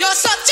You're such